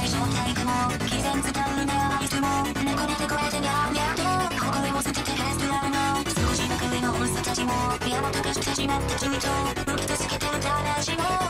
でも偽善使うねはいつも猫寝てこえてニャーニャーと誇りを捨ててレストランの少しばかりの薄たちも宮本がしてしまったちと受け続けてる。たらしも